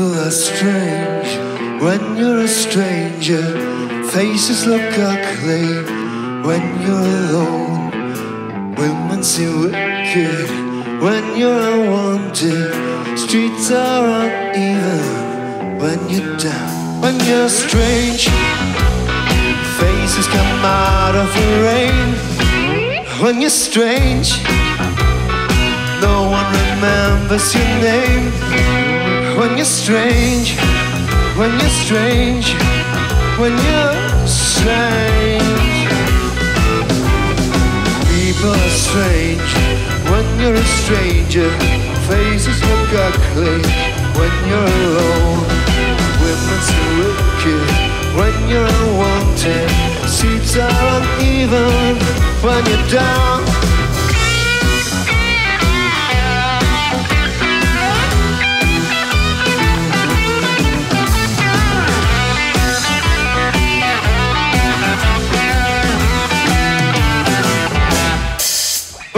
People are strange when you're a stranger. Faces look ugly when you're alone. Women seem wicked when you're unwanted. Streets are uneven when you're down. When you're strange, faces come out of the rain. When you're strange, no one remembers your name. When you're strange, when you're strange, when you're strange. People are strange when you're a stranger. Faces look ugly when you're alone. Women so wicked when you're unwanted. Seats are uneven when you're down.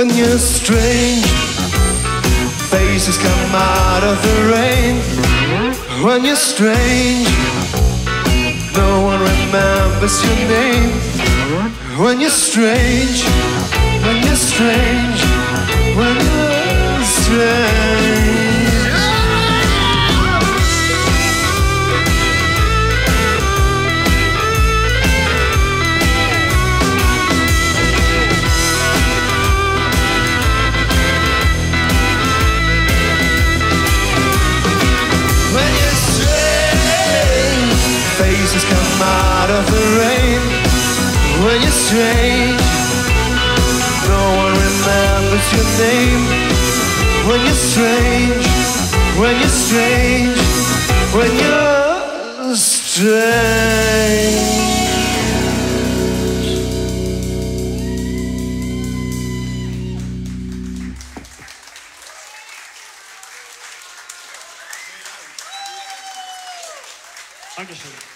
When you're strange, faces come out of the rain. When you're strange, no one remembers your name. When you're strange, when you're strange, when you're strange. Out of the rain. When you're strange, no one remembers your name. When you're strange, when you're strange, when you're strange. Dankeschön.